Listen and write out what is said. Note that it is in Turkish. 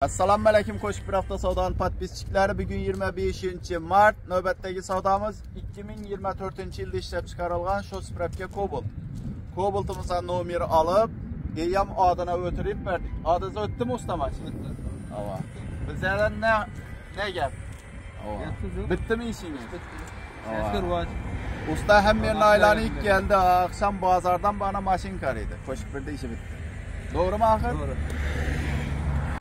Assalamu alaykum Koşuk bir hafta savdanın patpisçikleri. Bugün 25 mart. Növbətdəki savdamız 2024 yılda işlep çıkarılgan Şosprepke Cobalt. Cobaltımıza numara alıp Eyyam adına ötürüp verdik. Adınıza öttü mü usta maç? Bitti. Ava. Bizlerden ne ne gel? Ava. Bitti mi işiniz? Bitti. Ava. Sesler. Usta hem bir Allah aylanı hayırlı ilk geldi. Akşam bazardan bana maşin karıydı. Koşuk birde işi bitti. Doğru mu ahır? Doğru.